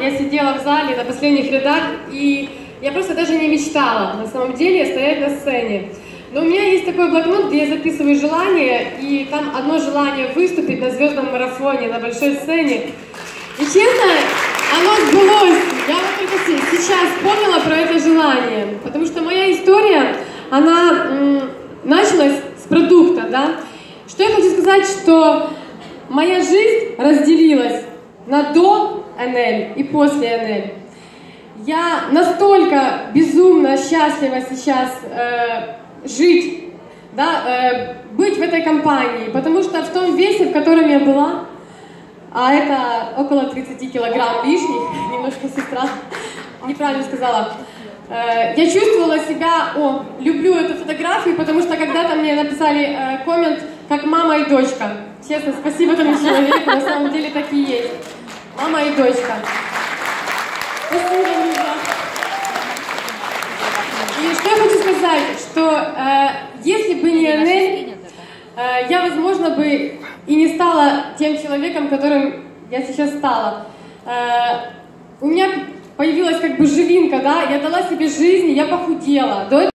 я сидела в зале на последних рядах, и я просто даже не мечтала, на самом деле, стоять на сцене. Но у меня есть такой блокнот, где я записываю желания, и там одно желание выступить на звездном марафоне, на большой сцене. И честно, оно сбылось. Я вот только сейчас поняла про это желание. Потому что моя история, она началась с продукта, да. Что я хочу сказать, что моя жизнь разделилась на до НЛ и после НЛ. Я настолько безумно счастлива сейчас э, жить, да, э, быть в этой компании, потому что в том весе, в котором я была, а это около 30 килограмм лишних, немножко сестра неправильно сказала, э, я чувствовала себя, о, люблю эту фотографию, потому что когда-то мне написали э, коммент, как мама и дочка. Честно, спасибо этому человеку, на самом деле так и есть. Мама и дочка. И что я хочу сказать, что э, если бы не Анель, э, я, возможно, бы и не стала тем человеком, которым я сейчас стала. Э, у меня появилась как бы живинка, да, я дала себе жизнь, я похудела. До